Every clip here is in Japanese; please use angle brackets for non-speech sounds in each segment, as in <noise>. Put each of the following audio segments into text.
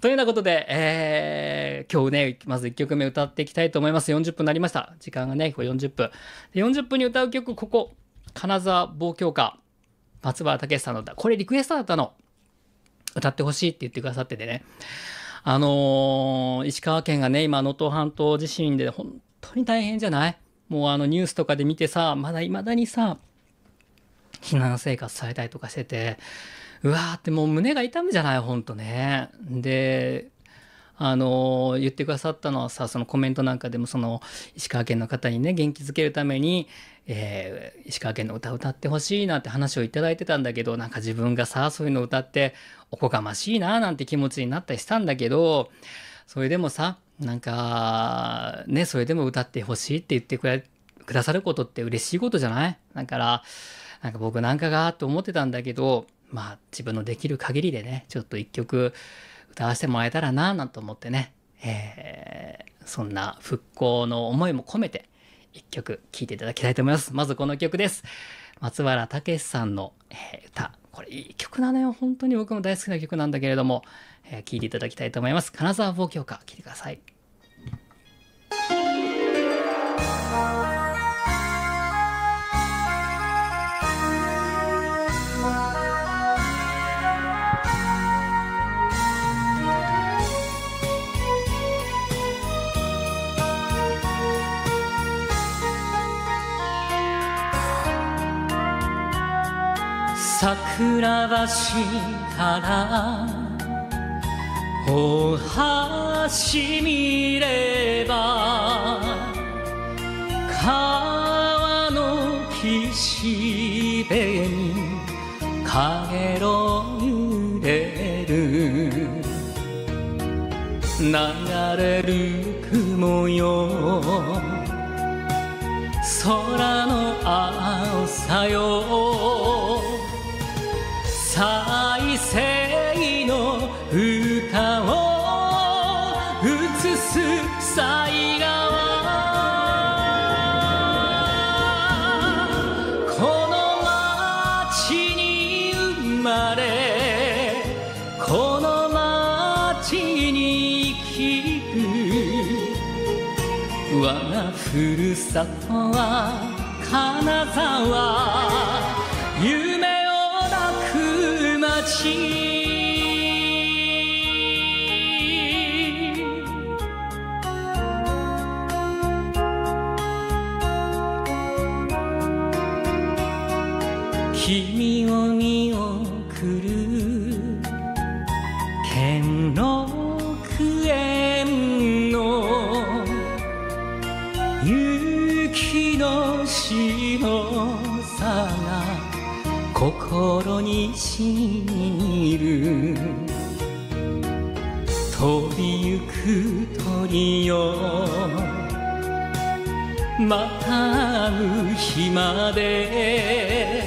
というようなことで、えー、今日ね、まず1曲目歌っていきたいと思います。40分になりました。時間がね、これ40分。で40分に歌う曲、ここ、金沢望郷歌、松原武さんの歌。これリクエストだったの。歌ってほしいって言ってくださっててね。あのー、石川県がね、今、能登半島地震で本当に大変じゃない？もうあのニュースとかで見てさ、まだ未だにさ、避難生活されたりとかしてて、うわーってもう胸が痛むじゃない、ほんとね。で、あの言ってくださったのはさそのコメントなんかでもその石川県の方にね元気づけるために、えー、石川県の歌歌ってほしいなって話をいただいてたんだけどなんか自分がさそういうの歌っておこがましいななんて気持ちになったりしたんだけどそれでもさなんかねそれでも歌ってほしいって言ってくれくださることって嬉しいことじゃない？だからなんか僕なんかがと思ってたんだけどまあ自分のできる限りでねちょっと一曲歌わせてもらえたらななんて思ってね、えー、そんな復興の思いも込めて一曲聴いていただきたいと思います。まずこの曲です。松原武さんの、えー、歌。これいい曲なのよ。本当に僕も大好きな曲なんだけれども、えー、聴いていただきたいと思います。金沢望郷歌、聴いてください。桜橋からお橋見れば川の岸辺にかげろ揺れる流れる雲よ空の青さよふるさとは金沢。夢を抱く街。君を見送るしのさが心にしみる。飛びゆく鳥よ。また会う日まで。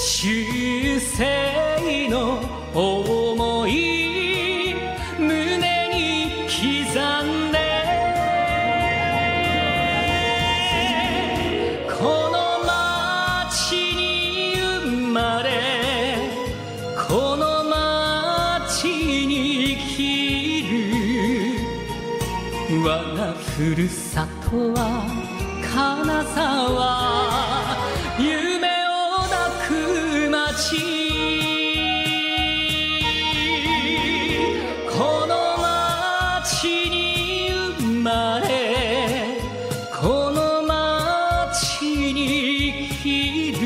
修正の思るさとは金沢。この街に生まれこの街に生きる。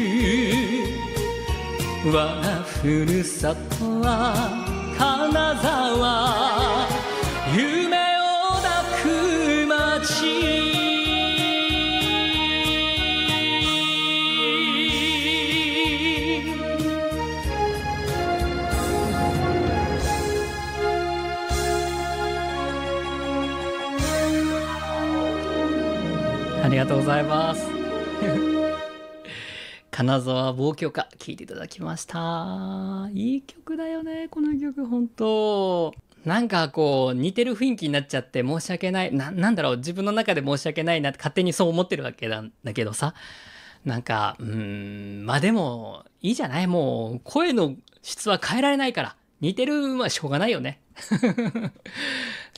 我がふるさとは金沢。夢ありがとうございます。<laughs> 金沢望郷歌聴いていただきました。いい曲だよね、この曲、本当なんかこう、似てる雰囲気になっちゃって申し訳ない。な、なんだろう、自分の中で申し訳ないなって勝手にそう思ってるわけなんだけどさ。なんか、うん、まあでも、いいじゃないもう、声の質は変えられないから。似てる、まあしょうがないよね。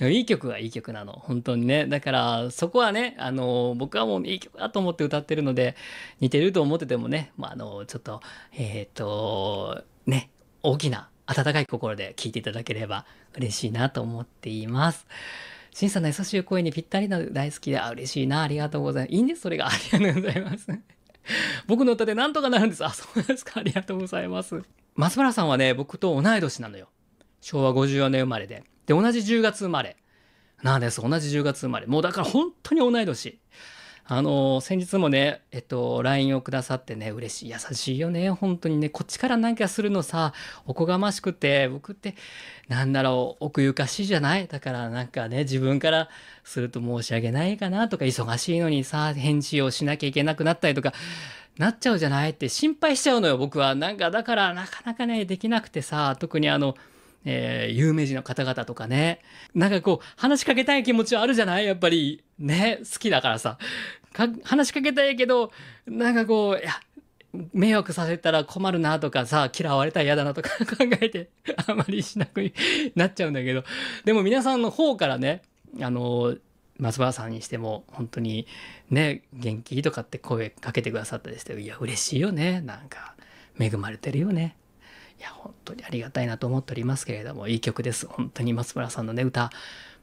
いい曲はいい曲なの。本当にね。だからそこはね、あの、僕はもういい曲だと思って歌ってるので、似てると思っててもね、まあ、あの、ちょっと、えっ、と、ね、大きな温かい心で聴いていただければ嬉しいなと思っています。シンさんの優しい声にぴったりな大好きで、あ、嬉しいな。ありがとうございます。いいんです、それが。ありがとうございます。<laughs> 僕の歌でなんとかなるんです。あ、そうですか。ありがとうございます。松原さんはね、僕と同い年なのよ。昭和54年生まれで。で、同じ10月生まれ。なんです。同じ10月生まれ。もうだから本当に同い年。あの先日もね、えっと、LINE をくださってね、嬉しい、優しいよね、本当にね、こっちから何かするのさ、おこがましくて、僕って、なんだろう、奥ゆかしいじゃない？だからなんかね、自分からすると申し訳ないかなとか、忙しいのにさ、返事をしなきゃいけなくなったりとか、なっちゃうじゃない？って心配しちゃうのよ、僕は。なんか、だからなかなかね、できなくてさ、特にあの、えー、有名人の方々とかね。なんかこう、話しかけたい気持ちはあるじゃない？やっぱり。ね、好きだからさ。か話しかけたいけど、なんかこう、いや、迷惑させたら困るなとかさ、嫌われたら嫌だなとか <laughs> 考えて、あまりしなく <laughs> なっちゃうんだけど。でも皆さんの方からね、あの、松原さんにしても本当にね元気？とかって声かけてくださったりしていや嬉しいよねなんか恵まれてるよねや本当にありがたいなと思っておりますけれどもいい曲です。本当に松原さんのね歌。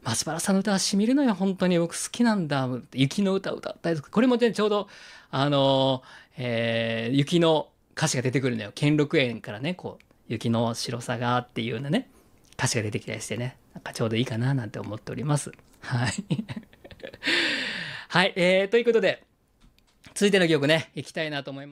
松原さんの歌はしみるのよ。本当に僕好きなんだ。雪の歌歌ったりとか。これもねちょうどあの、えー、雪の歌詞が出てくるのよ。兼六園からねこう雪の白さがっていうようなね歌詞が出てきたりしてね。なんかちょうどいいかななんて思っております。はい。<laughs> はい、えー、ということで続いての曲ねいきたいなと思います。